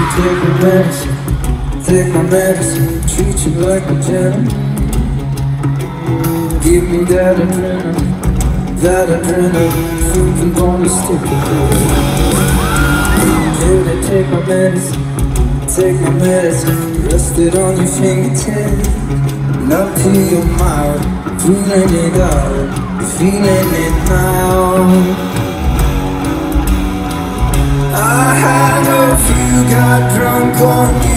Take my medicine, take my medicine, treat you like a gentleman. Give me that adrenaline, that adrenaline, I'm gonna stick with it. Baby, take my medicine, take my medicine, rest it on your fingertips. And up to your mouth, feeling it out, feeling it now. i'm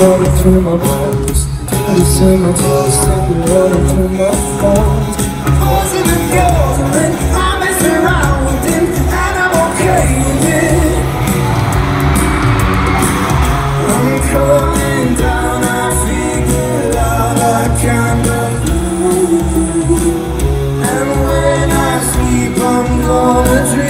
Running through my bones Tingles in my toes Tingle running through my bones Poison and goes And then I mess around with him And I'm okay with it. I'm coming down I figured out I And when I sleep I'm gonna dream